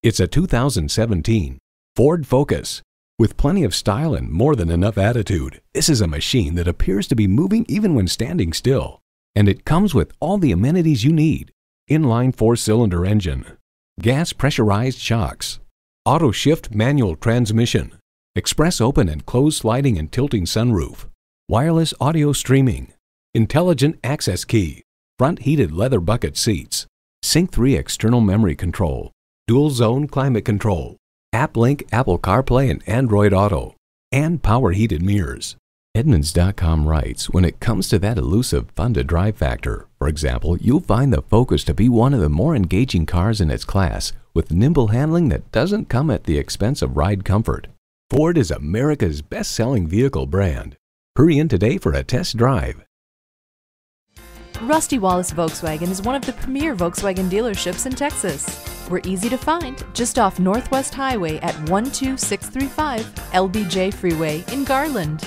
It's a 2017 Ford Focus. With plenty of style and more than enough attitude, this is a machine that appears to be moving even when standing still. And it comes with all the amenities you need. Inline four-cylinder engine, gas pressurized shocks, auto shift manual transmission, express open and close sliding and tilting sunroof, wireless audio streaming, intelligent access key, front heated leather bucket seats, Sync 3 external memory control, dual zone climate control, AppLink Apple CarPlay and Android Auto, and power heated mirrors. Edmunds.com writes, when it comes to that elusive fun to drive factor, for example, you'll find the Focus to be one of the more engaging cars in its class, with nimble handling that doesn't come at the expense of ride comfort. Ford is America's best-selling vehicle brand. Hurry in today for a test drive. Rusty Wallis Volkswagen is one of the premier Volkswagen dealerships in Texas. We're easy to find just off Northwest Highway at 12635 LBJ Freeway in Garland.